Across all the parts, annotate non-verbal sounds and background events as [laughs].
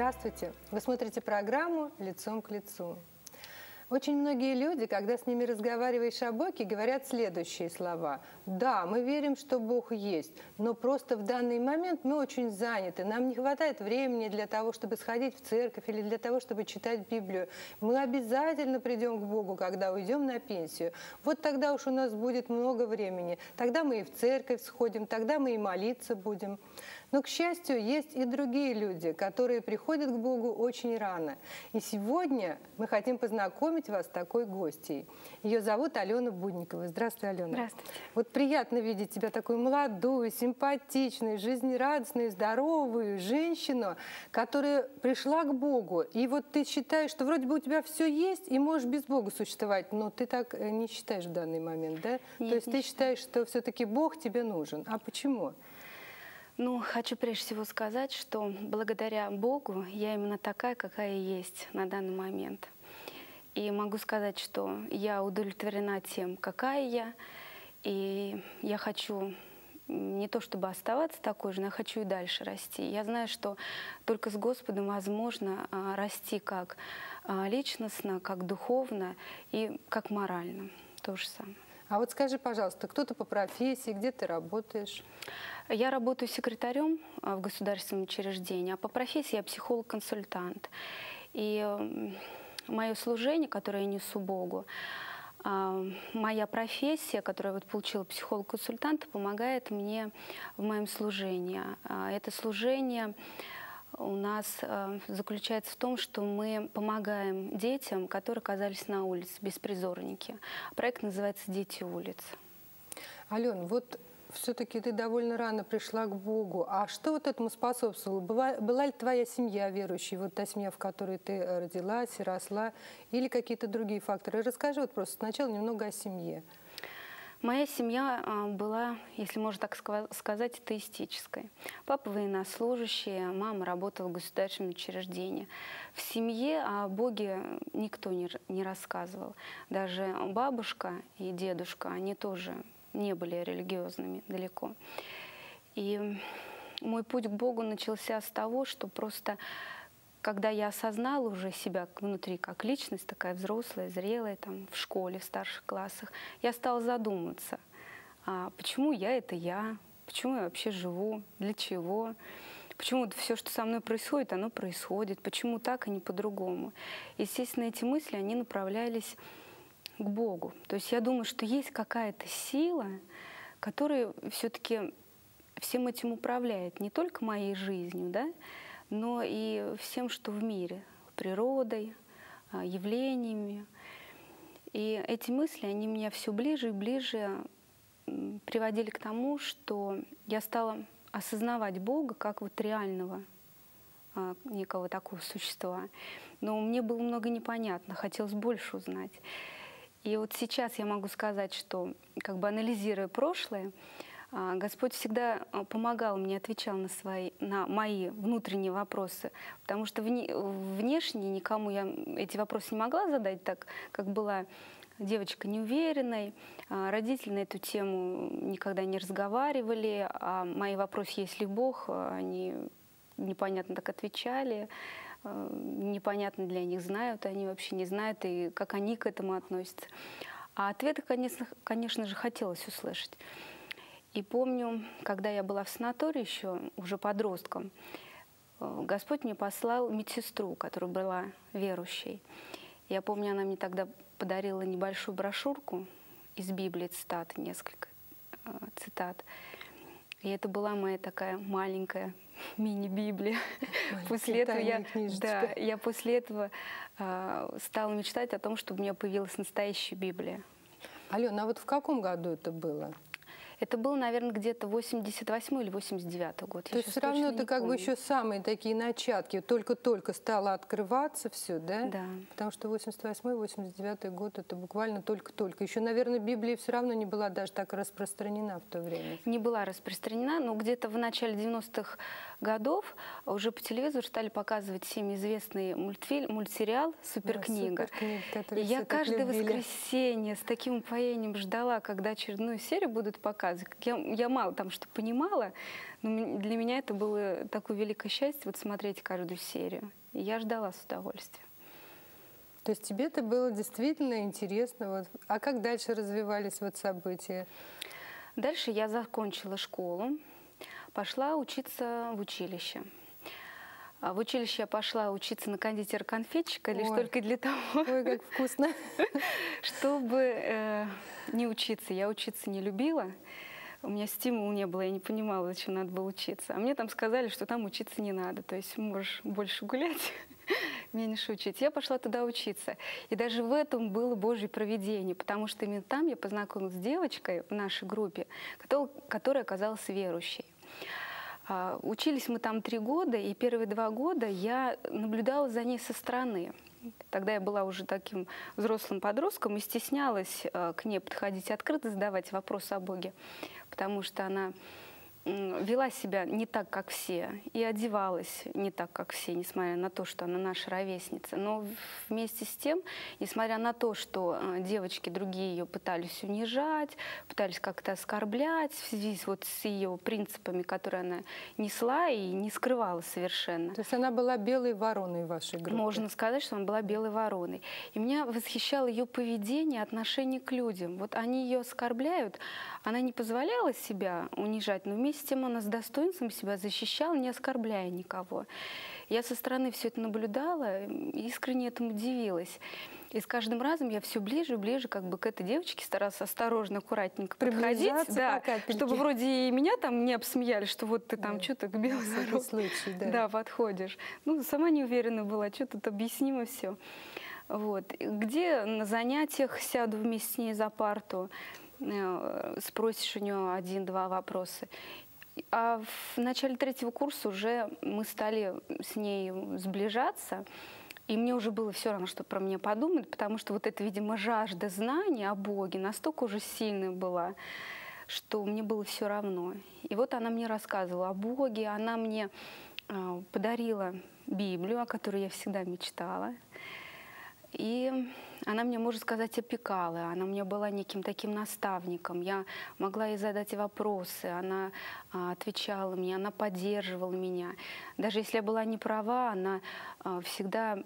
Здравствуйте! Вы смотрите программу «Лицом к лицу». Очень многие люди, когда с ними разговариваешь о Боге, говорят следующие слова. Да, мы верим, что Бог есть, но просто в данный момент мы очень заняты. Нам не хватает времени для того, чтобы сходить в церковь или для того, чтобы читать Библию. Мы обязательно придем к Богу, когда уйдем на пенсию. Вот тогда уж у нас будет много времени. Тогда мы и в церковь сходим, тогда мы и молиться будем. Но, к счастью, есть и другие люди, которые приходят к Богу очень рано. И сегодня мы хотим познакомить вас с такой гостьей. Ее зовут Алена Будникова. Здравствуй, Алена. Здравствуйте. Вот приятно видеть тебя такую молодую, симпатичную, жизнерадостную, здоровую женщину, которая пришла к Богу. И вот ты считаешь, что вроде бы у тебя все есть, и можешь без Бога существовать, но ты так э, не считаешь в данный момент, да? Нет, То есть ты считаю. считаешь, что все-таки Бог тебе нужен. А почему? Ну, хочу прежде всего сказать, что благодаря Богу я именно такая, какая есть на данный момент. И могу сказать, что я удовлетворена тем, какая я, и я хочу не то чтобы оставаться такой же, но я хочу и дальше расти. Я знаю, что только с Господом возможно а, расти как а, личностно, как духовно и как морально. То же самое. А вот скажи, пожалуйста, кто ты по профессии, где ты работаешь? Я работаю секретарем а, в государственном учреждении, а по профессии я психолог-консультант. И мое служение, которое я несу Богу, а, моя профессия, которую я вот получила психолог-консультанта, помогает мне в моем служении. А, Это служение у нас а, заключается в том, что мы помогаем детям, которые оказались на улице, беспризорники. Проект называется «Дети улиц». Ален, вот все-таки ты довольно рано пришла к Богу. А что вот этому способствовало? Была, была ли твоя семья верующей, вот та семья, в которой ты э, родилась и росла, или какие-то другие факторы? Расскажи вот просто сначала немного о семье. Моя семья а, была, если можно так ска- сказать, атеистической. Папа военнослужащий, мама работала в государственном учреждении. В семье о Боге никто не рассказывал. Даже бабушка и дедушка, они тоже не были религиозными далеко. И мой путь к Богу начался с того, что просто когда я осознала уже себя внутри как личность, такая взрослая, зрелая, там, в школе, в старших классах, я стала задумываться, а почему я это я, почему я вообще живу, для чего, почему все, что со мной происходит, оно происходит, почему так, а не по-другому. Естественно, эти мысли, они направлялись к Богу. То есть я думаю, что есть какая-то сила, которая все-таки всем этим управляет, не только моей жизнью, да, но и всем, что в мире, природой, а, явлениями. И эти мысли, они меня все ближе и ближе приводили к тому, что я стала осознавать Бога как вот реального а, некого такого существа. Но мне было много непонятно, хотелось больше узнать. И вот сейчас я могу сказать, что как бы анализируя прошлое, Господь всегда а, помогал мне, отвечал на, свои, на мои внутренние вопросы, потому что вне, внешне никому я эти вопросы не могла задать, так как была девочка неуверенной, а, родители на эту тему никогда не разговаривали, а мои вопросы «Есть ли Бог?» они непонятно так отвечали, непонятно для них, знают они вообще не знают, и как они к этому относятся. А ответы, конечно, конечно же, хотелось услышать. И помню, когда я была в санатории еще, уже подростком, э, Господь мне послал медсестру, которая была верующей. Я помню, она мне тогда подарила небольшую брошюрку из Библии, цитат, несколько э, цитат. И это была моя такая маленькая [laughs] мини-библия. После этого я, да, я после этого э, стала мечтать о том, чтобы у меня появилась настоящая Библия. Алена, а вот в каком году это было? Это был, наверное, где-то 88 или 89 год. То есть все равно это как помню. бы еще самые такие начатки. Только-только стало открываться все, да? Да. Потому что 88-89 год это буквально только-только. Еще, наверное, Библия все равно не была даже так распространена в то время. Не была распространена, но где-то в начале 90-х годов уже по телевизору стали показывать всем известный мультфильм, мультсериал «Суперкнига». Да, супер я каждое любили. воскресенье с таким упоением ждала, когда очередную серию будут показывать. Я, я мало там что понимала, но для меня это было такое великое счастье вот смотреть каждую серию. И я ждала с удовольствием. То есть тебе это было действительно интересно. Вот. А как дальше развивались вот события? Дальше я закончила школу, пошла учиться в училище. А в училище я пошла учиться на кондитера-конфетчика лишь только для того, Ой, как вкусно. [laughs] чтобы э, не учиться. Я учиться не любила. У меня стимула не было, я не понимала, зачем надо было учиться. А мне там сказали, что там учиться не надо. То есть можешь больше гулять, [laughs] меньше учить. Я пошла туда учиться. И даже в этом было Божье провидение, потому что именно там я познакомилась с девочкой в нашей группе, которая оказалась верующей. А, учились мы там три года, и первые два года я наблюдала за ней со стороны. Тогда я была уже таким взрослым подростком и стеснялась а, к ней подходить открыто, задавать вопросы о Боге, потому что она вела себя не так, как все, и одевалась не так, как все, несмотря на то, что она наша ровесница. Но вместе с тем, несмотря на то, что э, девочки другие ее пытались унижать, пытались как-то оскорблять в связи вот, с ее принципами, которые она несла и не скрывала совершенно. То есть она была белой вороной в вашей группе? Можно сказать, что она была белой вороной. И меня восхищало ее поведение, отношение к людям. Вот они ее оскорбляют, она не позволяла себя унижать, но вместе с тем она с достоинством себя защищала, не оскорбляя никого. Я со стороны все это наблюдала, искренне этому удивилась. И с каждым разом я все ближе и ближе как бы к этой девочке старалась осторожно, аккуратненько подходить, да, чтобы вроде и меня там не обсмеяли, что вот ты там да. что-то к белому случай, да. да, подходишь. Ну, сама не уверена была, что тут объяснимо все. Вот. Где на занятиях сяду вместе с ней за парту, спросишь у нее один-два вопроса. А в начале третьего курса уже мы стали с ней сближаться, и мне уже было все равно, что про меня подумать, потому что вот эта, видимо, жажда знания о Боге настолько уже сильная была, что мне было все равно. И вот она мне рассказывала о Боге, она мне э, подарила Библию, о которой я всегда мечтала. И она мне, можно сказать, опекала, она мне была неким таким наставником. Я могла ей задать вопросы, она а, отвечала мне, она поддерживала меня. Даже если я была не права, она а, всегда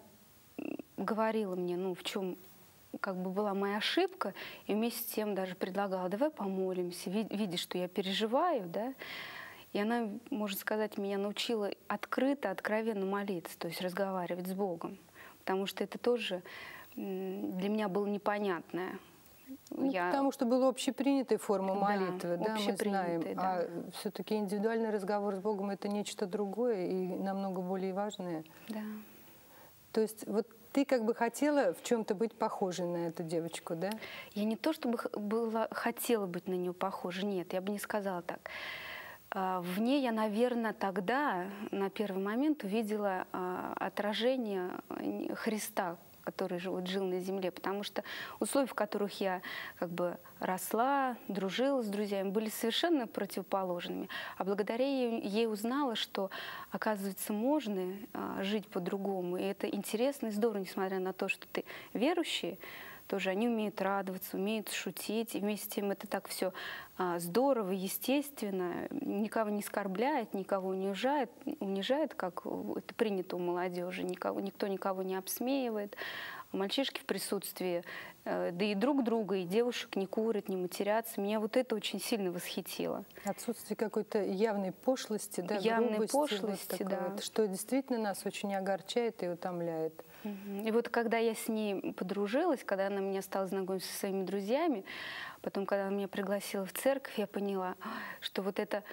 говорила мне, ну, в чем как бы была моя ошибка, и вместе с тем даже предлагала, давай помолимся, видишь, что я переживаю, да, и она, можно сказать, меня научила открыто, откровенно молиться, то есть разговаривать с Богом потому что это тоже для меня было непонятное. Ну, я... Потому что была общепринятая форма молитвы, да, да мы знаем. Да. А все-таки индивидуальный разговор с Богом это нечто другое и намного более важное. Да. То есть вот ты как бы хотела в чем-то быть похожей на эту девочку, да? Я не то чтобы была, хотела быть на нее похожей, нет, я бы не сказала так. А, в ней я, наверное, тогда, на первый момент, увидела а, отражение э, Христа, который вот жил на земле, потому что условия, в которых я как бы росла, дружила с друзьями, были совершенно противоположными. А благодаря ей, ей узнала, что, оказывается, можно а, жить по-другому. И это интересно и здорово, несмотря на то, что ты верующий, тоже они умеют радоваться, умеют шутить, и вместе с тем это так все а, здорово, естественно, никого не оскорбляет, никого унижает, унижает, как это принято у молодежи, никого, никто никого не обсмеивает. Мальчишки в присутствии, э, да и друг друга, и девушек не курят, не матерятся. Меня вот это очень сильно восхитило. Отсутствие какой-то явной пошлости, да, явной грубости, пошлости, вот да. Вот, что действительно нас очень огорчает и утомляет. И вот когда я с ней подружилась, когда она меня стала знакомить со своими друзьями, потом, когда она меня пригласила в церковь, я поняла, что вот это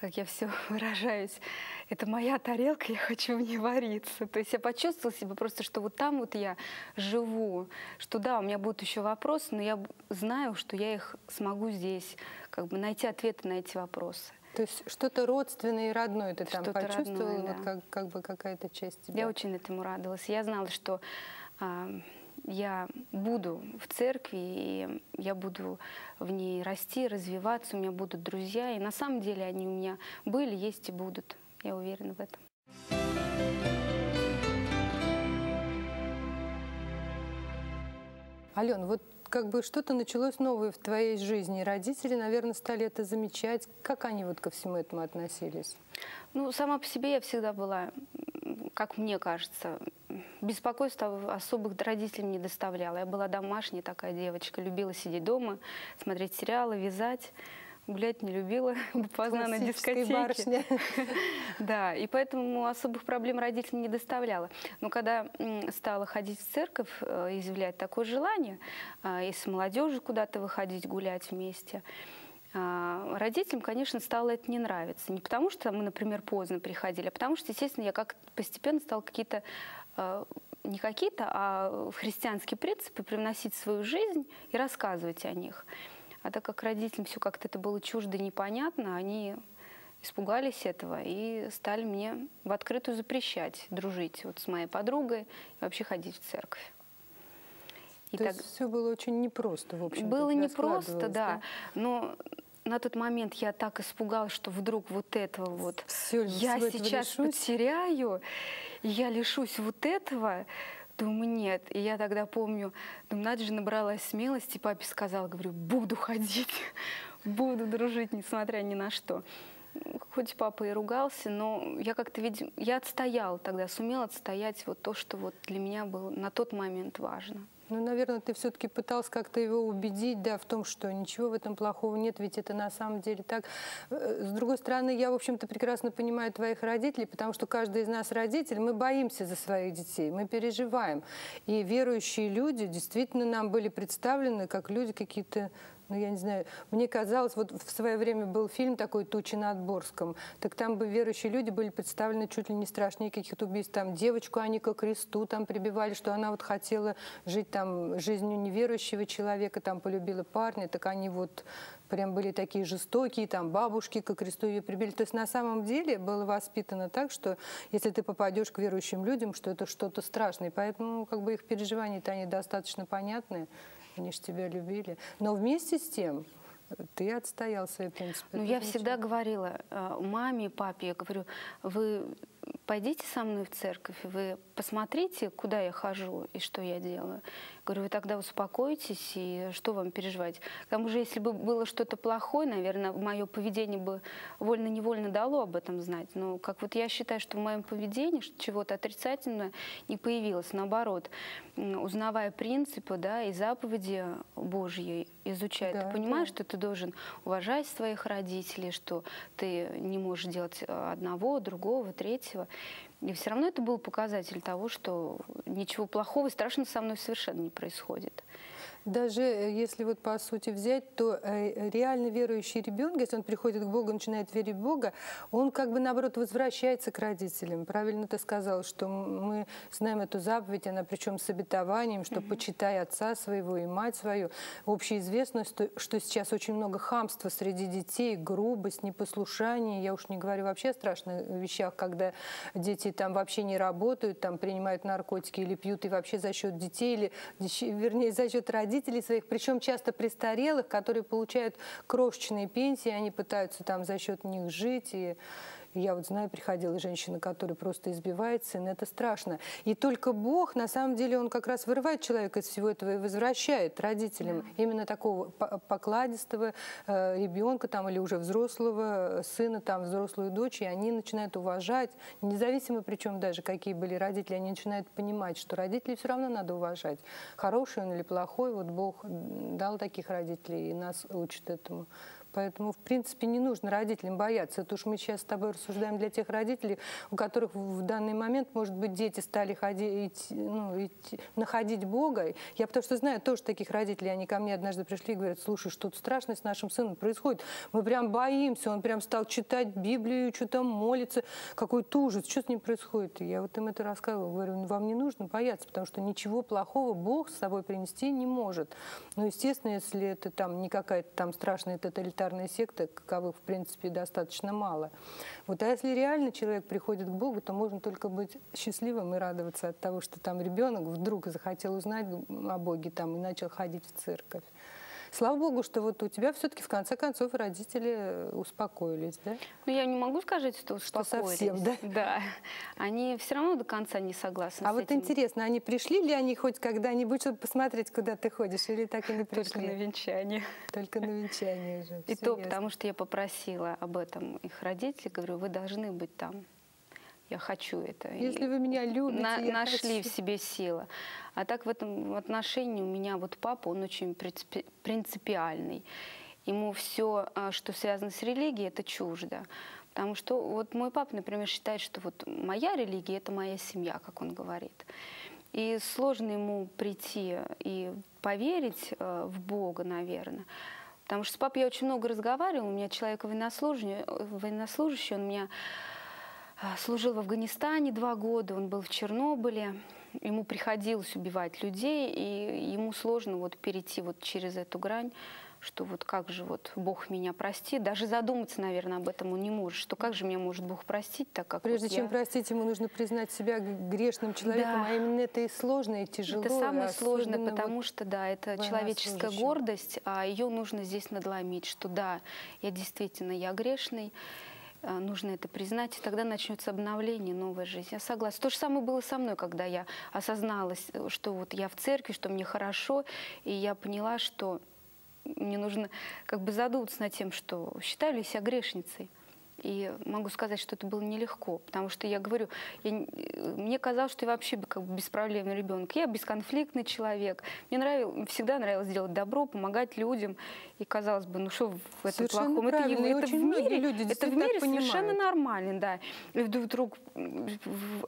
как я все [laughs] выражаюсь, это моя тарелка, я хочу в ней вариться. То есть я почувствовала себя просто, что вот там вот я живу, что да, у меня будут еще вопросы, но я знаю, что я их смогу здесь как бы найти ответы на эти вопросы. То есть что-то родственное и родное ты там почувствовала, родное, да. вот как, как бы какая-то часть тебя? Я очень этому радовалась. Я знала, что а, я буду в церкви, и я буду в ней расти, развиваться, у меня будут друзья. И на самом деле они у меня были, есть и будут. Я уверена в этом. Ален, вот как бы что-то началось новое в твоей жизни. Родители, наверное, стали это замечать. Как они вот ко всему этому относились? Ну, сама по себе я всегда была, как мне кажется, беспокойства особых родителям не доставляла. Я была домашняя такая девочка, любила сидеть дома, смотреть сериалы, вязать гулять не любила, [laughs] поздно на дискотеке. барышня. [laughs] Да, и поэтому особых проблем родителям не доставляла. Но когда стала ходить в церковь, э, изъявлять такое желание, и с молодежью куда-то выходить, гулять вместе, а, родителям, конечно, стало это не нравиться. Не потому, что мы, например, поздно приходили, а потому что, естественно, я как постепенно стала какие-то э, не какие-то, а христианские принципы привносить в свою жизнь и рассказывать о них. А так как родителям все как-то это было чуждо непонятно, они испугались этого и стали мне в открытую запрещать дружить вот с моей подругой и вообще ходить в церковь. И То так... есть все было очень непросто, в общем Было непросто, да, да, но на тот момент я так испугалась, что вдруг вот этого вот все, я сейчас лишусь? потеряю, я лишусь вот этого, Думаю, нет. И я тогда помню, думаю, надо же, набралась смелости, папе сказала, говорю, буду ходить, [laughs] буду дружить, несмотря ни на что. Хоть папа и ругался, но я как-то, видимо, я отстояла тогда, сумела отстоять вот то, что вот для меня было на тот момент важно. Ну, наверное, ты все-таки пытался как-то его убедить, да, в том, что ничего в этом плохого нет, ведь это на самом деле так. Э, с другой стороны, я, в общем-то, прекрасно понимаю твоих родителей, потому что каждый из нас родитель, мы боимся за своих детей, мы переживаем. И верующие люди действительно нам были представлены как люди какие-то ну, я не знаю, мне казалось, вот в свое время был фильм такой «Тучи над Борском», так там бы верующие люди были представлены чуть ли не страшнее каких-то убийств. Там девочку они ко кресту там прибивали, что она вот хотела жить там жизнью неверующего человека, там полюбила парня, так они вот прям были такие жестокие, там бабушки ко кресту ее прибили. То есть на самом деле было воспитано так, что если ты попадешь к верующим людям, что это что-то страшное. Поэтому как бы их переживания-то они достаточно понятные они же тебя любили. Но вместе с тем ты отстоял свои принципы. Ну, я всегда говорила э, маме, папе, я говорю, вы пойдите со мной в церковь, вы посмотрите, куда я хожу и что я делаю. Говорю, вы тогда успокойтесь, и что вам переживать? К тому же, если бы было что-то плохое, наверное, мое поведение бы вольно-невольно дало об этом знать. Но как вот я считаю, что в моем поведении чего-то отрицательного не появилось. Наоборот, узнавая принципы да, и заповеди Божьи, изучая, да, ты понимаешь, да. что ты должен уважать своих родителей, что ты не можешь делать одного, другого, третьего. И все равно это был показатель того, что ничего плохого и страшного со мной совершенно не происходит. Даже э, если вот по сути взять, то э, реально верующий ребенок, если он приходит к Богу, начинает верить в Бога, он как бы наоборот возвращается к родителям. Правильно ты сказал, что мы знаем эту заповедь, она причем с обетованием, что mm-hmm. почитай отца своего и мать свою. Общеизвестно, что, что сейчас очень много хамства среди детей, грубость, непослушание. Я уж не говорю вообще о страшных вещах, когда дети там вообще не работают, там принимают наркотики или пьют и вообще за счет детей, или вернее за счет родителей родителей своих, причем часто престарелых, которые получают крошечные пенсии, они пытаются там за счет них жить и я вот знаю, приходила женщина, которая просто избивает сына, это страшно. И только Бог, на самом деле, Он как раз вырывает человека из всего этого и возвращает родителям да. именно такого покладистого э, ребенка там, или уже взрослого сына, там, взрослую дочь, и они начинают уважать, независимо причем даже, какие были родители, они начинают понимать, что родителей все равно надо уважать. Хороший он или плохой, вот Бог дал таких родителей и нас учит этому. Поэтому, в принципе, не нужно родителям бояться. Это уж мы сейчас с тобой рассуждаем для тех родителей, у которых в данный момент, может быть, дети стали ходить, ну, идти, находить Бога. Я потому что знаю тоже таких родителей, они ко мне однажды пришли и говорят, слушай, что-то страшное с нашим сыном происходит. Мы прям боимся, он прям стал читать Библию, что-то молится, какой-то ужас, что с ним происходит. И я вот им это рассказывала, говорю, «Ну, вам не нужно бояться, потому что ничего плохого Бог с собой принести не может. Ну, естественно, если это там не какая-то там страшная тоталитарная секта, каковых, в принципе, достаточно мало. Вот, а если реально человек приходит к Богу, то можно только быть счастливым и радоваться от того, что там ребенок вдруг захотел узнать о Боге там, и начал ходить в церковь. Слава Богу, что вот у тебя все-таки в конце концов родители э, успокоились, да? Ну, я не могу сказать, что успокоились. Что совсем, да? [laughs] Да. Они все равно до конца не согласны А вот этим. интересно, они пришли ли они хоть когда-нибудь, чтобы посмотреть, куда ты ходишь, или так и не пришли? Только на венчание. Только на венчание уже. [laughs] И то потому, что я попросила об этом их родителей, говорю, вы должны быть там я хочу это. Если и вы меня любите, на, я нашли хочу. в себе силы. А так в этом отношении у меня вот папа, он очень принципиальный. Ему все, а, что связано с религией, это чуждо. Потому что вот мой папа, например, считает, что вот моя религия – это моя семья, как он говорит. И сложно ему прийти и поверить э, в Бога, наверное. Потому что с папой я очень много разговаривала, у меня человек военнослужащий, военнослужащий он меня служил в Афганистане два года, он был в Чернобыле, ему приходилось убивать людей, и ему сложно вот перейти вот через эту грань, что вот как же вот Бог меня простит. Даже задуматься, наверное, об этом он не может, что как же меня может Бог простить, так как Прежде вот чем я... простить, ему нужно признать себя грешным человеком, Да. а именно это и сложно, и тяжело. Это самое сложное, потому вот что, да, это человеческая гордость, а ее нужно здесь надломить, что да, я действительно, я грешный, а, нужно это признать, и тогда начнется обновление, новая жизнь. Я согласна. То же самое было со мной, когда я осозналась, что вот я в церкви, что мне хорошо, и я поняла, что мне нужно как бы задуматься над тем, что считаю ли себя грешницей. И могу сказать, что это было нелегко, потому что я говорю, я, не- мне казалось, что я вообще как бы беспроблемный ребенок. Я бесконфликтный человек. Мне нравилось, всегда нравилось делать добро, помогать людям. И казалось бы, ну что в этом Совершенно плохом? Это, это очень в мире, люди это в мире совершенно нормально, да. И вдруг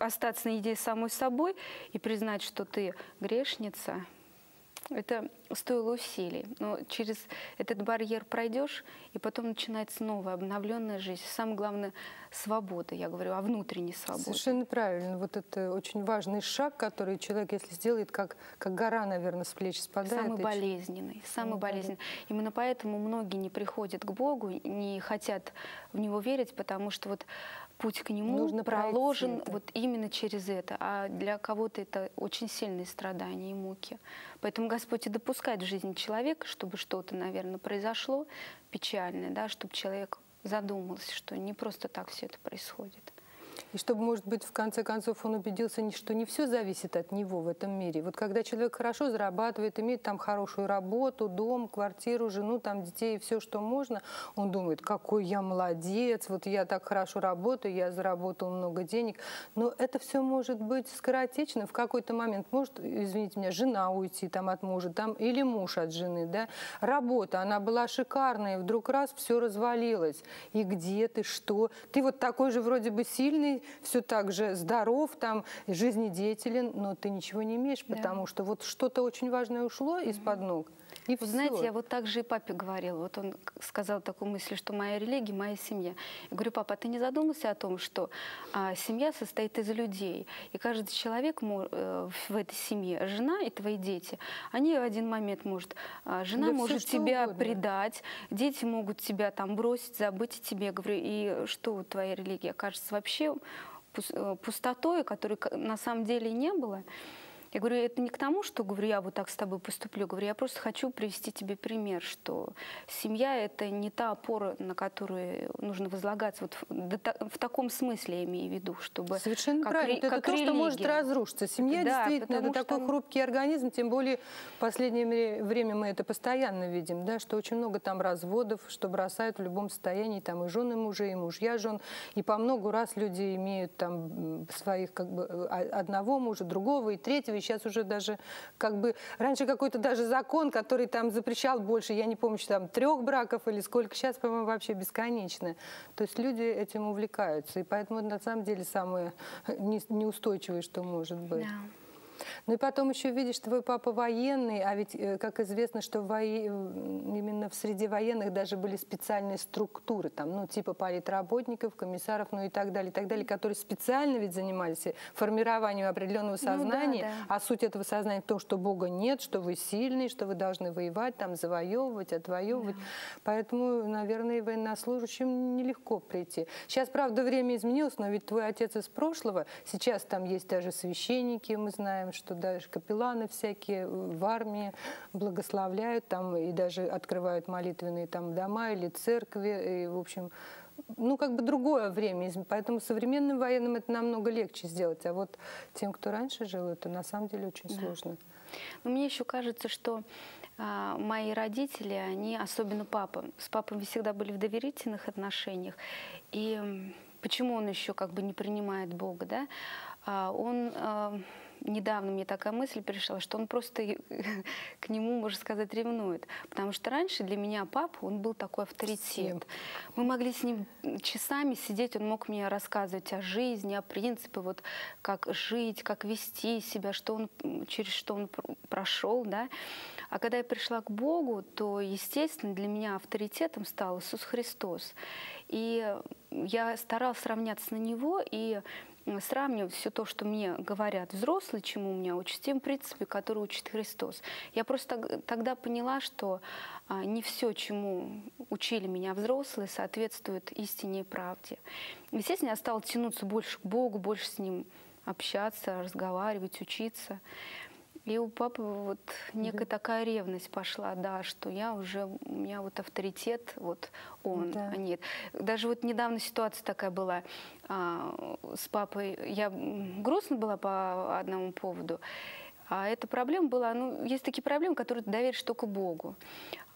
остаться наедине с самой собой и признать, что ты грешница, это стоило усилий. Но через этот барьер пройдешь, и потом начинается новая, обновленная жизнь. Самое главное — свобода, я говорю, о внутренней свободе. Совершенно правильно. Вот это очень важный шаг, который человек, если сделает, как, как гора, наверное, с плеч спадает. Самый болезненный, самый Самый болезненный. Именно поэтому многие не приходят к Богу, не хотят в Него верить, потому что вот путь к Нему Нужно проложен это. вот именно через это. А для кого-то это очень сильные страдания и муки. Поэтому Господь и допускает в жизни человека, чтобы что-то, наверное, произошло печальное, да, чтобы человек задумался, что не просто так все это происходит. И чтобы, может быть, в конце концов он убедился, что не все зависит от него в этом мире. Вот когда человек хорошо зарабатывает, имеет там хорошую работу, дом, квартиру, жену, там детей, все, что можно, он думает, какой я молодец, вот я так хорошо работаю, я заработал много денег. Но это все может быть скоротечно в какой-то момент. Может, извините меня, жена уйти там от мужа, там, или муж от жены, да. Работа, она была шикарная, вдруг раз все развалилось. И где ты, что? Ты вот такой же вроде бы сильный, все так же здоров, там, жизнедеятелен, но ты ничего не имеешь, Да. потому что вот что-то очень важное ушло из-под ног. И Вы всё. знаете, я вот так же и папе говорила. Вот он сказал такую мысль, что моя религия, моя семья. Я говорю, папа, а ты не задумался о том, что а, семья состоит из людей, и каждый человек э, в этой семье, жена и твои дети, они в один момент может, а, жена Да может что тебя угодно. предать, дети могут тебя там бросить, забыть о тебе. Я говорю, и что вот твоя религия кажется вообще э, пустотой, которой на самом деле не было. Я говорю, это не к тому, что говорю, я вот так с тобой поступлю. Говорю, я просто хочу привести тебе пример, что семья это не та опора, на которую нужно возлагаться. Вот в, в таком смысле я имею в виду, чтобы Совершенно как правильно. ре- это как то, что может религия. разрушиться. Семья Да, действительно это такой что- хрупкий организм, тем более в последнее вре- время мы это постоянно видим, да, что очень много там разводов, что бросают в любом состоянии там и жены мужей, и мужья жен, и по много раз люди имеют там своих как бы э, а- одного мужа, другого и третьего, Сейчас уже даже как бы раньше какой-то даже закон, который там запрещал больше, я не помню, что там трех браков или сколько, сейчас, по-моему, вообще бесконечно. То есть люди этим увлекаются, и поэтому на самом деле самое [laughs] неустойчивое, что может быть. Да. Ну и потом еще видишь, твой папа военный, а ведь, э, как известно, что во... именно в среде военных даже были специальные структуры, там, ну, типа политработников, комиссаров, ну и так далее, и так далее, которые специально ведь занимались формированием определенного сознания, ну, да, да. а суть этого сознания в том, что Бога нет, что вы сильный, что вы должны воевать, там, завоевывать, отвоевывать. Да. Поэтому, наверное, военнослужащим нелегко прийти. Сейчас, правда, время изменилось, но ведь твой отец из прошлого, сейчас там есть даже священники, мы знаем, что даже капелланы всякие в армии благословляют там и даже открывают молитвенные там дома или церкви. И, в общем, ну, как бы другое время, поэтому современным военным это намного легче сделать, а вот тем, кто раньше жил, это на самом деле очень да. сложно. Но мне еще кажется, что а, мои родители, они, особенно папа, с папой всегда были в доверительных отношениях, и почему он еще как бы не принимает Бога, да? А, он а, недавно мне такая мысль пришла, что он просто [laughs] к нему, можно сказать, ревнует. Потому что раньше для меня папа, он был такой авторитет. Мы могли с ним часами сидеть, он мог мне рассказывать о жизни, о принципе, вот как жить, как вести себя, что он, через что он прошел, да. А когда я пришла к Богу, то, естественно, для меня авторитетом стал Иисус Христос. И я старалась сравняться на Него, и сравнивать все то, что мне говорят взрослые, чему меня учат, с тем принципе, который учит Христос. Я просто тогда поняла, что а, не все, чему учили меня взрослые, соответствует истине и правде. Естественно, я стала тянуться больше к Богу, больше с Ним общаться, разговаривать, учиться. И у папы вот некая да. такая ревность пошла, да, что я уже, у меня вот авторитет, вот он, да. а нет. Даже вот недавно ситуация такая была а, с папой. Я грустно была по одному поводу. А эта проблема была, ну, есть такие проблемы, которые ты доверишь только Богу.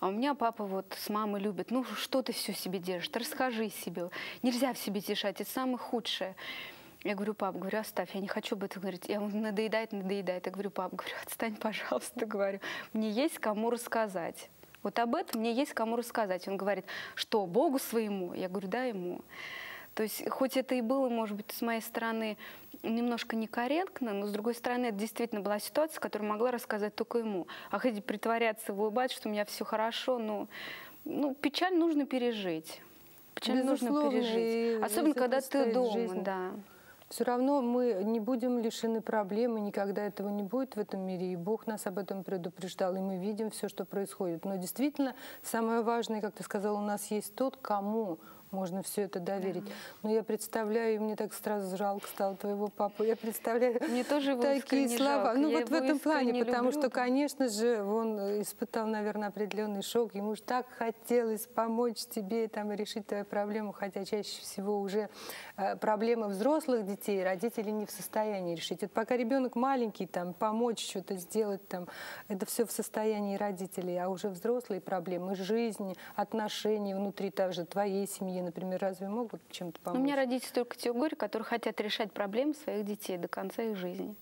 А у меня папа вот с мамой любит, ну, что ты все себе держишь, расскажи себе. Нельзя в себе держать, это самое худшее. Я говорю, пап, говорю, оставь, я не хочу об этом говорить. Я он надоедает, надоедает. Я говорю, пап, говорю, отстань, пожалуйста, [laughs] говорю. Мне есть кому рассказать. Вот об этом мне есть кому рассказать. Он говорит, что, Богу своему? Я говорю, да, ему. То есть, хоть это и было, может быть, с моей стороны немножко некорректно, но, с другой стороны, это действительно была ситуация, которую могла рассказать только ему. А хоть притворяться, улыбаться, что у меня все хорошо, ну, ну печаль нужно пережить. Печаль Безусловно, нужно пережить. Особенно, когда ты дома, жизнь. да. Все равно мы не будем лишены проблемы, никогда этого не будет в этом мире, и Бог нас об этом предупреждал, и мы видим все, что происходит. Но действительно, самое важное, как ты сказал, у нас есть тот, кому можно все это доверить. Да. Но я представляю, и мне так сразу жалко стало твоего папу. Я представляю мне тоже такие слова. Жалко. Ну я вот в этом плане, потому что, конечно же, он испытал, наверное, определенный шок. Ему же так хотелось помочь тебе там, и решить твою проблему, хотя чаще всего уже э, проблемы взрослых детей родители не в состоянии решить. Это пока ребенок маленький, там, помочь что-то сделать, там, это все в состоянии родителей, а уже взрослые проблемы жизни, отношений внутри также твоей семьи, семьи, например, разве могут чем-то помочь? У меня родители только категории, которые хотят решать проблемы своих детей до конца их жизни.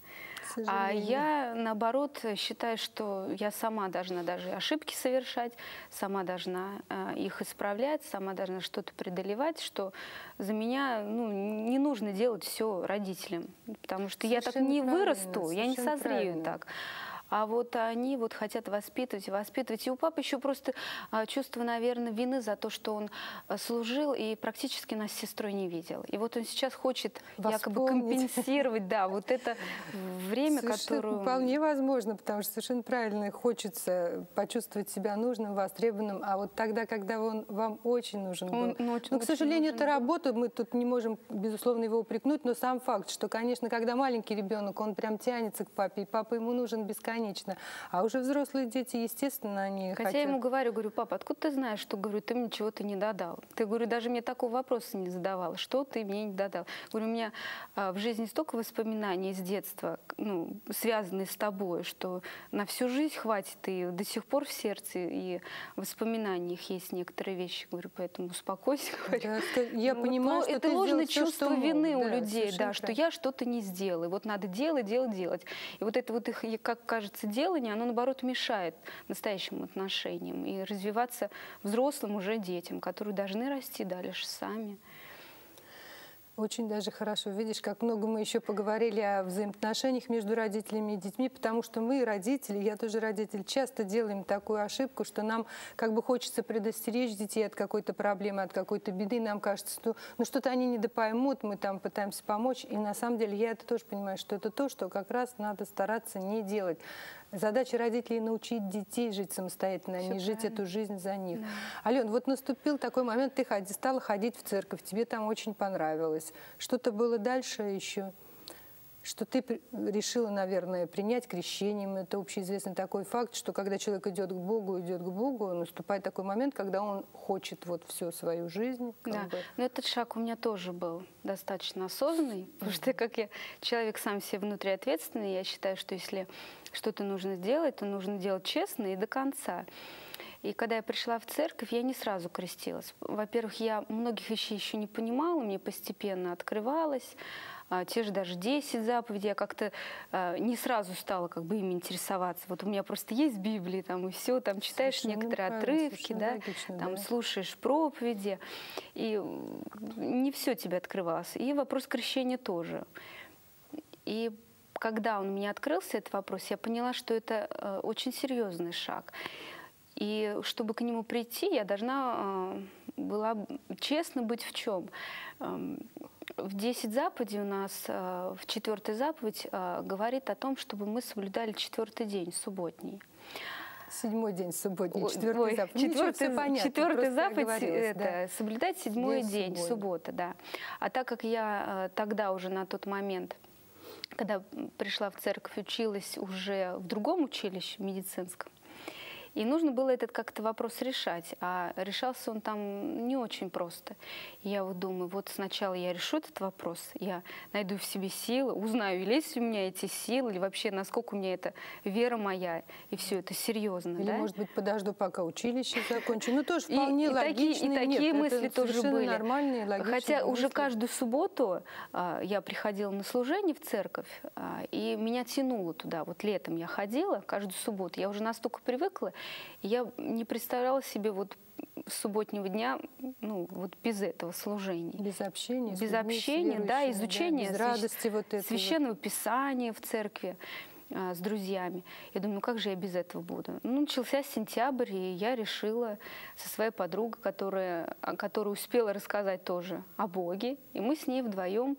А я, наоборот, считаю, что я сама должна даже ошибки совершать, сама должна э, их исправлять, сама должна что-то преодолевать, что за меня ну, не нужно делать все родителям, потому что Совершенно я так не вырасту, я не созрею правильно. так. А вот они вот хотят воспитывать, воспитывать. И у папы еще просто а, чувство, наверное, вины за то, что он а, служил и практически нас с сестрой не видел. И вот он сейчас хочет Воспомнить. якобы компенсировать, да, вот это время, которое... Вполне возможно, потому что совершенно правильно хочется почувствовать себя нужным, востребованным, а вот тогда, когда он вам очень нужен был. Он, ну, очень, но, к сожалению, это работа, мы тут не можем, безусловно, его упрекнуть, но сам факт, что, конечно, когда маленький ребенок, он прям тянется к папе, и папа ему нужен бесконечно, бесконечно. А уже взрослые дети, естественно, они Хотя хотят... я ему говорю, говорю, папа, откуда ты знаешь, что, говорю, ты мне чего-то не додал? Ты, говорю, даже мне такого вопроса не задавала. Что ты мне не додал? Говорю, у меня а, в жизни столько воспоминаний с детства, ну, связанные с тобой, что на всю жизнь хватит, и до сих пор в сердце, и в воспоминаниях есть некоторые вещи. Говорю, поэтому успокойся. Говорю. Да, я Ну, понимаю, вот что это ты ложное чувство что мог. вины у Да, людей, да, что я что-то не сделала. И вот надо делать, делать, делать. И вот это вот их, как кажется, делание, оно наоборот мешает настоящим отношениям и развиваться взрослым уже детям, которые должны расти дальше сами. Очень даже хорошо. Видишь, как много мы еще поговорили о взаимоотношениях между родителями и детьми, потому что мы, родители, я тоже родитель, часто делаем такую ошибку, что нам как бы хочется предостеречь детей от какой-то проблемы, от какой-то беды. Нам кажется, что ну, что-то они недопоймут, мы там пытаемся помочь. И на самом деле я это тоже понимаю, что это то, что как раз надо стараться не делать. Задача родителей научить детей жить самостоятельно, а не жить эту жизнь за них. Да. Ален, вот наступил такой момент, ты ходи- стала ходить в церковь, тебе там очень понравилось. Что-то было дальше еще? Что ты решила, наверное, принять крещением. Это общеизвестный такой факт, что когда человек идет к Богу, идет к Богу, наступает такой момент, когда он хочет вот всю свою жизнь. Да, бы. но этот шаг у меня тоже был достаточно осознанный, потому что как я человек сам себе внутри ответственный, я считаю, что если что-то нужно сделать, то нужно делать честно и до конца. И когда я пришла в церковь, я не сразу крестилась. Во-первых, я многих вещей еще не понимала, мне постепенно открывалось. А, те же даже 10 заповедей, я как-то а, не сразу стала как бы ими интересоваться. Вот у меня просто есть Библия, там и все, там читаешь Совершенно некоторые правильно, отрывки, совершенно да, логично, там да. слушаешь проповеди, и не все тебе открывалось. И вопрос крещения тоже. И когда он мне открылся, этот вопрос, я поняла, что это э, очень серьезный шаг. И чтобы к нему прийти, я должна э, была честно быть в чем. В 10 заповедей у нас, э, в четвертой заповедь говорит о том, чтобы мы соблюдали четвертый день, субботний. Седьмой день субботний, четвертый ой, заповедь. Четвертый- понятно, просто заповедь это да. соблюдать седьмой День день, субботний. суббота, да. А так как я тогда уже на тот момент, когда пришла в церковь, училась уже в другом училище медицинском, и нужно было этот как-то вопрос решать, а решался он там не очень просто. И я вот думаю, вот сначала я решу этот вопрос, я найду в себе силы, узнаю, есть ли у меня эти силы, или вообще насколько у меня это вера моя, и все это серьезно. Или, да? может быть, подожду, пока училище закончу. Ну, тоже И- вполне и такие- логично. и такие Нет, мысли тоже были. нормальные, логичные Хотя уже мысли. каждую субботу а, я приходила на служение в церковь, а, и меня тянуло туда. Вот летом я ходила каждую субботу. Я уже настолько привыкла, и я не представляла себе вот субботнего дня, ну, вот без этого служения. Без общения. Без общения, да, изучения без свящ- радости вот этой. вот. священного писания в церкви а, с друзьями. Я думаю, ну как же я без этого буду? Ну, начался сентябрь, и я решила со своей подругой, которая, а, которая успела рассказать тоже о Боге, и мы с ней вдвоем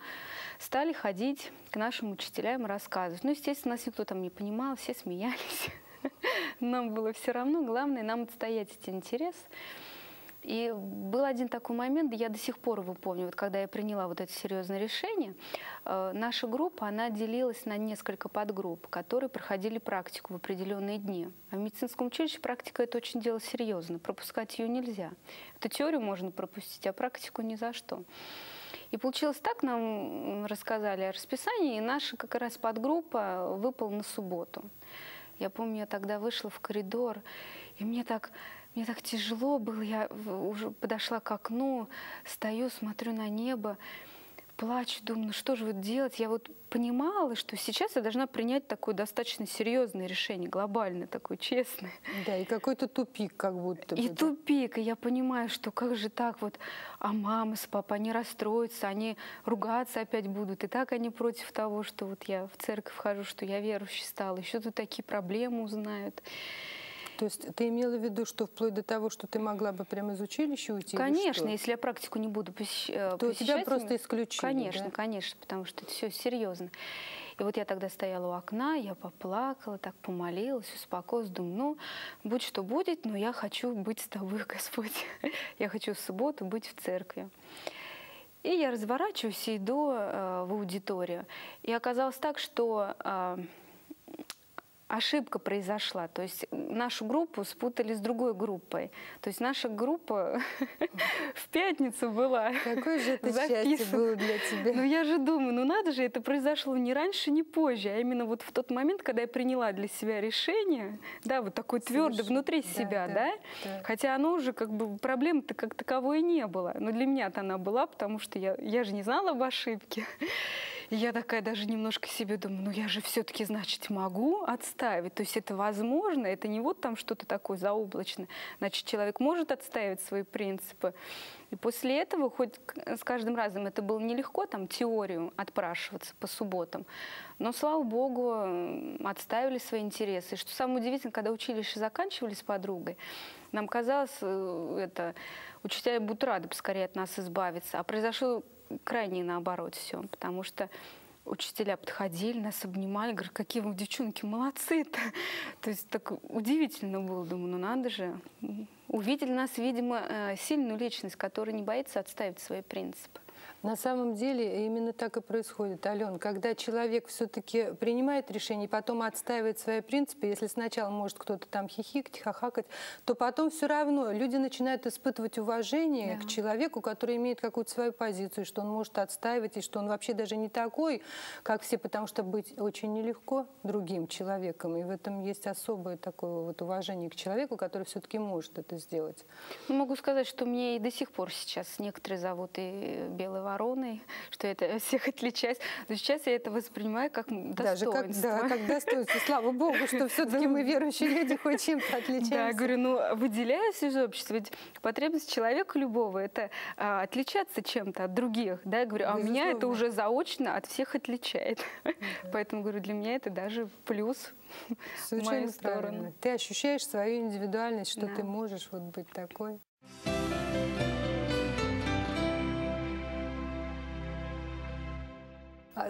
стали ходить к нашим учителям и рассказывать. Ну, естественно, нас никто там не понимал, все смеялись. [laughs] Нам было все равно, главное нам отстоять этот интерес. И был один такой момент, я до сих пор его помню, вот когда я приняла вот это серьезное решение, э, наша группа, она делилась на несколько подгрупп, которые проходили практику в определенные дни. А в медицинском училище практика это очень дело серьезно, пропускать ее нельзя. Эту теорию можно пропустить, а практику ни за что. И получилось так, нам рассказали о расписании, и наша как раз подгруппа выпала на субботу. Я помню, я тогда вышла в коридор, и мне так, мне так тяжело было. Я уже подошла к окну, стою, смотрю на небо, плачу, думаю, ну что же вот делать? Я вот понимала, что сейчас я должна принять такое достаточно серьезное решение, глобальное такое, честное. Да, и какой-то тупик как будто бы. И тупик, и я понимаю, что как же так вот, а мама с папой, они расстроятся, они ругаться опять будут, и так они против того, что вот я в церковь хожу, что я верующей стала, еще тут такие проблемы узнают. То есть ты имела в виду, что вплоть до того, что ты могла бы прямо из училища уйти? Конечно, если я практику не буду э, То тебя посещать, просто м, исключили, Конечно, да? конечно, потому что это все серьезно. И вот я тогда стояла у окна, я поплакала, так помолилась, успокоилась, думаю, ну, будь что будет, но я хочу быть с тобой, [laughs] Господь. Я хочу в субботу быть в церкви. И я разворачиваюсь и иду э, в аудиторию. И оказалось так, что э, ошибка произошла. То есть нашу группу спутали с другой группой. То есть наша группа [laughs] в пятницу была Какое же это счастье было для тебя? Ну я же думаю, ну надо же, это произошло не раньше, не позже, а именно вот в тот момент, когда я приняла для себя решение, да, вот такой твердо внутри себя, да, хотя оно уже как бы проблемы-то как таковой не было. Но для меня-то она была, потому что я, я же не знала об ошибке. Я такая даже немножко себе думаю, ну я же все-таки, значит, могу отставить. То есть это возможно, это не вот там что-то такое заоблачное. Значит, человек может отстаивать свои принципы. И после этого, хоть с каждым разом это было нелегко, там, теорию отпрашиваться по субботам, но, слава богу, отставили свои интересы. И что самое удивительное, когда училище заканчивали с подругой, нам казалось, э, это, учителя будут рады поскорее от нас избавиться. А произошло крайне наоборот все, потому что учителя подходили, нас обнимали, говорят, какие вы, девчонки, молодцы-то. [laughs] То есть так удивительно было, думаю, ну надо же. Увидели нас, видимо, э, сильную личность, которая не боится отставить свои принципы. На самом деле именно так и происходит, Ален. Когда человек все-таки принимает решение и потом отстаивает свои принципы, если сначала может кто-то там хихикать, хахакать, то потом все равно люди начинают испытывать уважение да. к человеку, который имеет какую-то свою позицию, что он может отстаивать, и что он вообще даже не такой, как все, потому что быть очень нелегко другим человеком. И в этом есть особое такое вот уважение к человеку, который все-таки может это сделать. Ну, могу сказать, что мне и до сих пор сейчас некоторые зовут и белый вороной, [laughs] что это всех отличать. Но сейчас я это воспринимаю как достоинство. Даже как, да, как достоинство. [laughs] Слава Богу, что все-таки мы верующие люди хоть чем-то отличаемся. Да, говорю, ну выделяясь из общества, ведь потребность человека любого это а, отличаться чем-то от других. Да, я говорю, а Безусловно. меня это уже заочно от всех отличает. Поэтому, говорю, для меня это даже плюс [laughs] Совершенно в мою сторону. Правильно. Ты ощущаешь свою индивидуальность, что да. ты можешь вот быть такой. А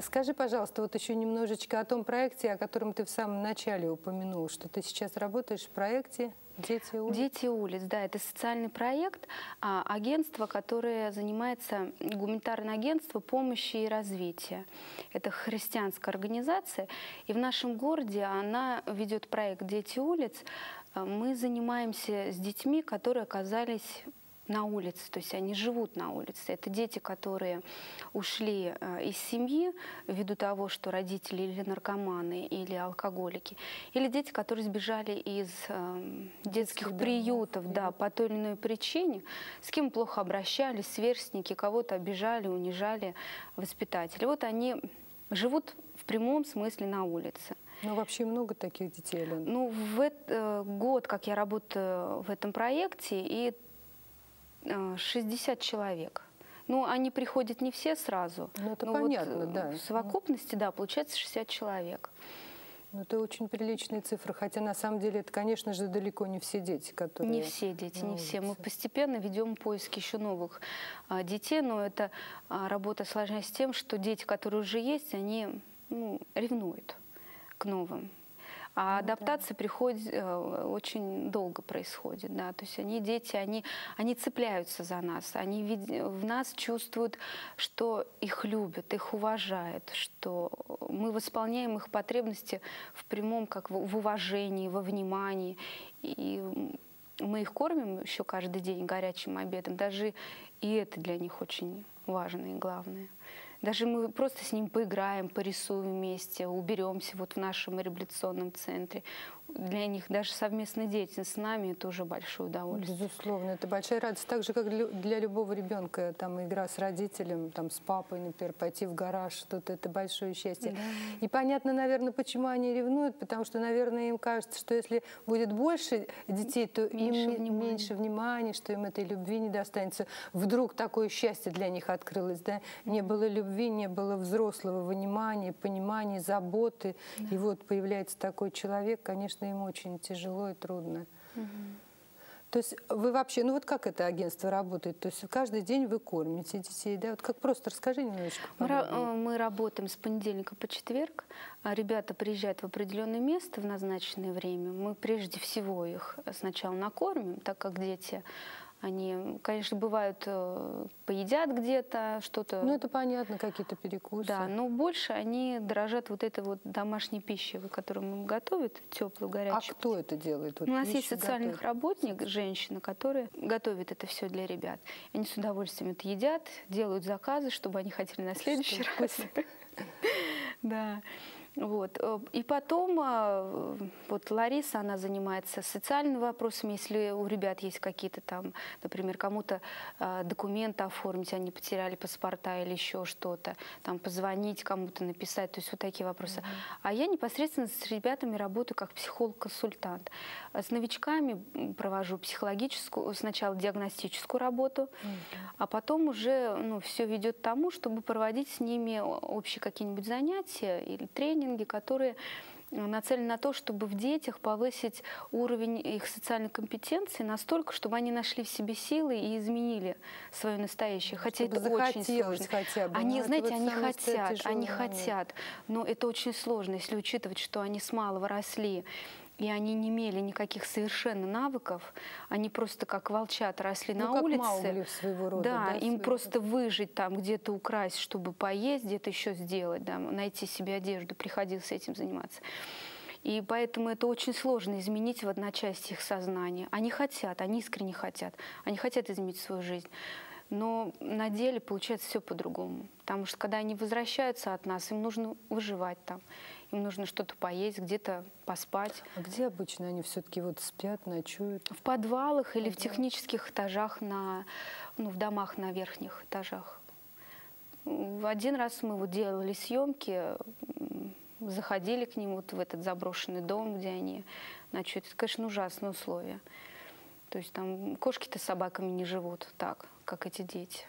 скажи, пожалуйста, вот еще немножечко о том проекте, о котором ты в самом начале упомянул, что ты сейчас работаешь в проекте Дети улиц. Дети улиц, да, это социальный проект, а, агентство, которое занимается, гуманитарное агентство помощи и развития. Это христианская организация, и в нашем городе она ведет проект «Дети улиц». Мы занимаемся с детьми, которые оказались на улице, то есть они живут на улице. Это дети, которые ушли э, из семьи ввиду того, что родители или наркоманы, или алкоголики, или дети, которые сбежали из э, детских приютов, да, по той или иной причине, с кем плохо обращались, сверстники, кого-то обижали, унижали воспитатели. Вот они живут в прямом смысле на улице. Ну, вообще много таких детей, Алена? Ну, в этот э, год, как я работаю в этом проекте, и 60 э, человек. Ну, они приходят не все сразу. Ну, это понятно, вот да. В совокупности, да, получается 60 человек. Ну, это очень приличные цифры, хотя на самом деле это, конечно же, далеко не все дети, которые... Не все дети, не все. Мы постепенно ведем поиски еще новых а, детей, но это а, работа сложнее с тем, что дети, которые уже есть, они ну, ревнуют к новым. А ну адаптация приходит, э, очень долго происходит, да, то есть они, дети, они, они цепляются за нас, они в нас чувствуют, что их любят, их уважают, что мы восполняем их потребности в прямом, как в уважении, во внимании, и мы их кормим еще каждый день горячим обедом, даже и это для них очень важно и главное. Даже мы просто с ним поиграем, порисуем вместе, уберемся вот в нашем реабилитационном центре для них даже совместная деятельность с нами это уже большое удовольствие. Безусловно, это большая радость. Так же, как для любого ребенка, там игра с родителем, там с папой, например, пойти в гараж, что-то это большое счастье. Да. И понятно, наверное, почему они ревнуют, потому что, наверное, им кажется, что если будет больше детей, то меньше им внимания. меньше внимания, что им этой любви не достанется. Вдруг такое счастье для них открылось, да? Не было любви, не было взрослого внимания, понимания, заботы. Да. И вот появляется такой человек, конечно, конечно, им очень тяжело и трудно. Угу. То есть вы вообще, ну вот как это агентство работает? То есть каждый день вы кормите детей, да? Вот как просто расскажи немножечко. Мы, э, мы работаем с понедельника по четверг. А ребята приезжают в определенное место в назначенное время. Мы прежде всего их сначала накормим, так как дети Они, конечно, бывают, э, поедят где-то что-то. Ну, это понятно, какие-то перекусы. Да, но больше они дорожат вот этой вот домашней пищей, которую им готовят, теплую, горячую. А кто это делает? Вот У нас есть социальный готовят? работник, женщина, которая готовит это все для ребят. Они с удовольствием это едят, делают заказы, чтобы они хотели на следующий раз. [laughs] Да. Вот. Э, и потом э, вот Лариса, она занимается социальными вопросами, если у ребят есть какие-то там, например, кому-то э, документы оформить, они потеряли паспорта или еще что-то, там позвонить кому-то, написать, то есть вот такие вопросы. Mm-hmm. А я непосредственно с ребятами работаю как психолог-консультант. С новичками провожу психологическую, сначала диагностическую работу, mm-hmm. а потом уже ну, все ведет к тому, чтобы проводить с ними общие какие-нибудь занятия или тренинги, тренинги, которые нацелены на то, чтобы в детях повысить уровень их социальной компетенции настолько, чтобы они нашли в себе силы и изменили свое настоящее. Хотя чтобы это очень сложно. Хотя бы. Они, ну, знаете, вот они хотят, они хотят, но это очень сложно, если учитывать, что они с малого росли и они не имели никаких совершенно навыков, они просто как волчат росли ну, на как улице. Маугли своего рода. Да, да им просто рода. выжить там, где-то украсть, чтобы поесть, где-то еще сделать, да, найти себе одежду, приходилось этим заниматься. И поэтому это очень сложно изменить в одночасье их сознание. Они хотят, они искренне хотят, они хотят изменить свою жизнь. Но на деле получается все по-другому. Потому что когда они возвращаются от нас, им нужно выживать там им нужно что-то поесть, где-то поспать. А где обычно они все-таки вот спят, ночуют? В подвалах или в технических этажах, на, ну, в домах на верхних этажах. Один раз мы вот делали съемки, заходили к ним вот в этот заброшенный дом, где они ночуют. Это, конечно, ужасные условия. То есть там кошки-то с собаками не живут так, как эти дети.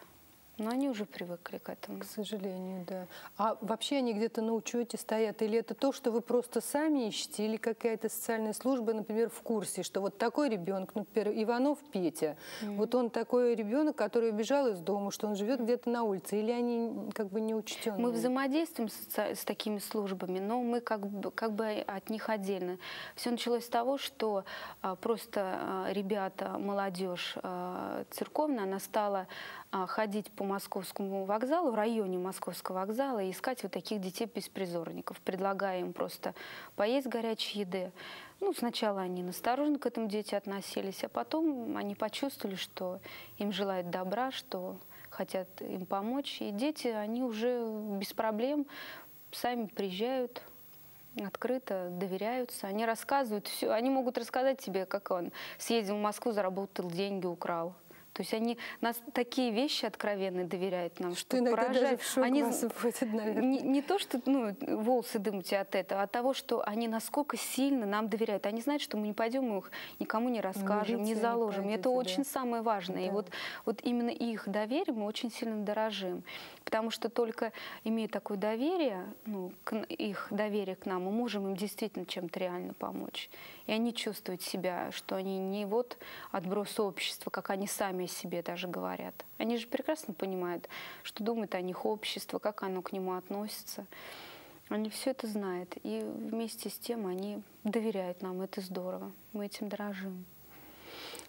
Но они уже привыкли к этому. К сожалению, да. А вообще они где-то на учете стоят? Или это то, что вы просто сами ищете? Или какая-то социальная служба, например, в курсе, что вот такой ребенок, например, Иванов Петя, mm-hmm. вот он такой ребенок, который убежал из дома, что он живет где-то на улице? Или они как бы не учтены? Мы взаимодействуем с, с такими службами, но мы как бы, как бы от них отдельно. Все началось с того, что а, просто а, ребята, молодежь а, церковная, она стала ходить по московскому вокзалу, в районе московского вокзала, и искать вот таких детей-беспризорников, предлагая им просто поесть горячей еды. Ну, сначала они настороженно к этому дети относились, а потом они почувствовали, что им желают добра, что хотят им помочь. И дети, они уже без проблем сами приезжают, открыто доверяются, они рассказывают все, они могут рассказать тебе, как он съездил в Москву, заработал деньги, украл. То есть они нас такие вещи откровенно доверяют нам, что, что иногда поражает. даже в шок они вас вводят, наверное. Не, не то, что ну, волосы дымите от этого, а от того, что они насколько сильно нам доверяют. Они знают, что мы не пойдем их никому не расскажем, Милиция не заложим. Не пойдете, это да. очень самое важное. Да. И вот, вот именно их доверие мы очень сильно дорожим. Потому что только имея такое доверие, ну, к, их доверие к нам, мы можем им действительно чем-то реально помочь. И они чувствуют себя, что они не вот отброс общества, как они сами о себе даже говорят. Они же прекрасно понимают, что думает о них общество, как оно к нему относится. Они все это знают. И вместе с тем они доверяют нам. Это здорово. Мы этим дорожим.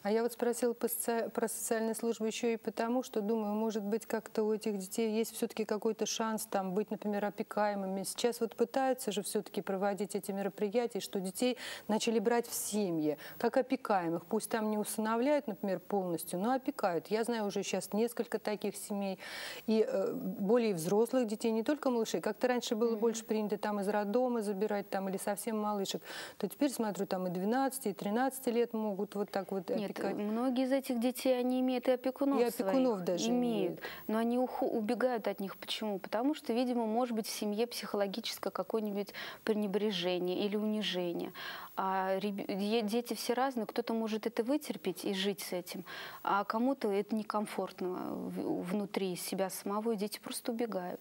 А я вот спросила про социальные службы еще и потому, что думаю, может быть, как-то у этих детей есть все-таки какой-то шанс там быть, например, опекаемыми. Сейчас вот пытаются же все-таки проводить эти мероприятия, что детей начали брать в семьи, как опекаемых. Пусть там не усыновляют, например, полностью, но опекают. Я знаю уже сейчас несколько таких семей. И э, более взрослых детей, не только малышей. Как-то раньше было mm-hmm. больше принято там из роддома забирать там или совсем малышек. То теперь, смотрю, там и 12, и 13 лет могут вот так вот Нет, опекать. многие из этих детей, они имеют и опекунов И опекунов своих. даже имеют. имеют. Но они убегают от них. Почему? Потому что, видимо, может быть в семье психологическое какое-нибудь пренебрежение или унижение. А дети все разные, кто-то может это вытерпеть и жить с этим, а кому-то это некомфортно внутри себя самого, и дети просто убегают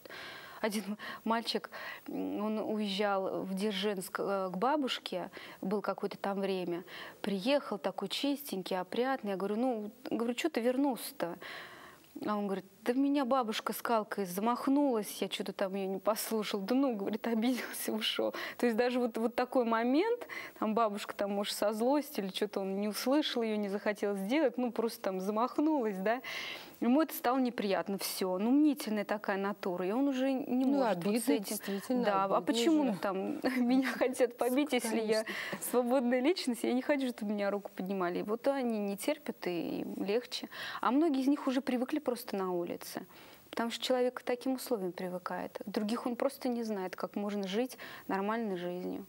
один мальчик, он уезжал в Дзержинск э, к бабушке, был какое-то там время, приехал такой чистенький, опрятный. Я говорю, ну, говорю, что ты вернулся-то? А он говорит, да меня бабушка скалкой замахнулась, я что-то там ее не послушал. Да ну, говорит, обиделся, ушел. То есть даже вот, вот такой момент, там бабушка там, может, со злости или что-то он не услышал ее, не захотел сделать, ну, просто там замахнулась, да. Ему это стало неприятно, все. Ну, мнительная такая натура, и он уже не ну, может обидно, вот с этим. действительно. Да, а почему же. там [laughs] меня [laughs] хотят побить, если Конечно. я свободная личность? Я не хочу, чтобы меня руку поднимали. И вот они не терпят, и им легче. А многие из них уже привыкли просто на улице. Потому что человек к таким условиям привыкает. Других он просто не знает, как можно жить нормальной жизнью.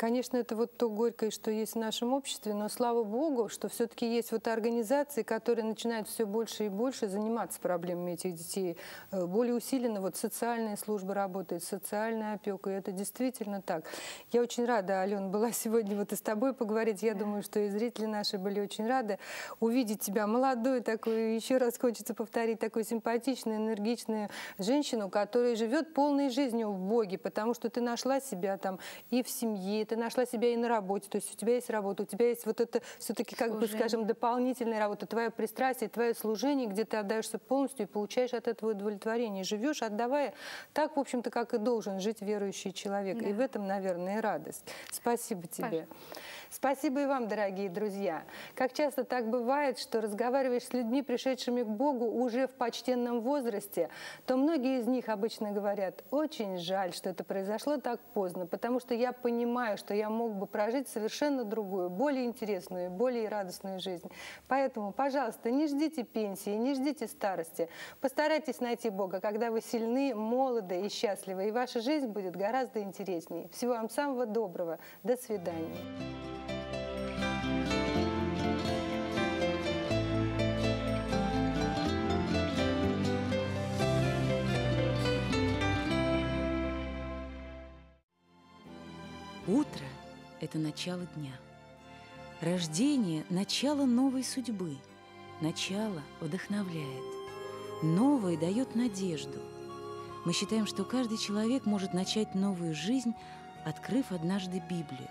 Конечно, это вот то горькое, что есть в нашем обществе, но слава богу, что все-таки есть вот организации, которые начинают все больше и больше заниматься проблемами этих детей. Э, более усиленно вот социальная служба работает, социальная опека, и это действительно так. Я очень рада, Алена, была [laughs] сегодня вот и с тобой поговорить. Я думаю, что и зрители наши были очень рады увидеть тебя молодую такую, еще раз хочется повторить, такую симпатичную, энергичную женщину, которая живет полной жизнью в Боге, потому что ты нашла себя там и в семье, ты нашла себя и на работе, то есть у тебя есть работа, у тебя есть вот это все-таки, как бы, скажем, дополнительная работа, твое пристрастие, твое служение, где ты отдаешься полностью и получаешь от этого удовлетворение. Живешь, отдавая так, в общем-то, как и должен жить верующий человек. Да. И в этом, наверное, и радость. Спасибо тебе. Спасибо. Спасибо и вам, дорогие друзья. Как часто так бывает, что разговариваешь с людьми, пришедшими к Богу уже в почтенном возрасте, то многие из них обычно говорят, очень жаль, что это произошло так поздно, потому что я понимаю, что я мог бы прожить совершенно другую, более интересную, более радостную жизнь. Поэтому, пожалуйста, не ждите пенсии, не ждите старости. Постарайтесь найти Бога, когда вы сильны, молоды и счастливы, и ваша жизнь будет гораздо интереснее. Всего вам самого доброго. До свидания. Утро – это начало дня. Рождение – начало новой судьбы. Начало вдохновляет. Новое дает надежду. Мы считаем, что каждый человек может начать новую жизнь, открыв однажды Библию.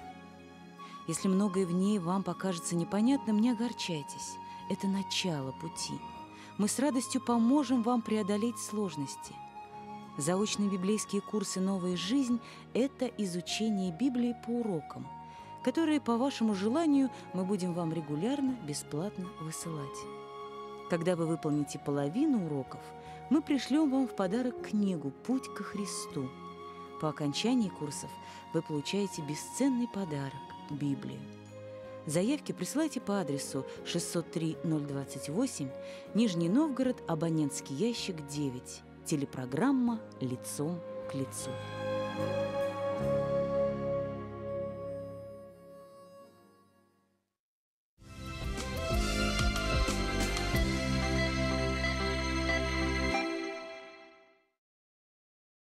Если многое в ней вам покажется непонятным, не огорчайтесь. Это начало пути. Мы с радостью поможем вам преодолеть сложности – Заочные библейские курсы «Новая жизнь» – это изучение Библии по урокам, которые, по вашему желанию, мы будем вам регулярно, бесплатно высылать. Когда вы выполните половину уроков, мы пришлем вам в подарок книгу «Путь ко Христу». По окончании курсов вы получаете бесценный подарок – Библию. Заявки присылайте по адресу 603-028, Нижний Новгород, абонентский ящик 9 телепрограмма «Лицом к лицу».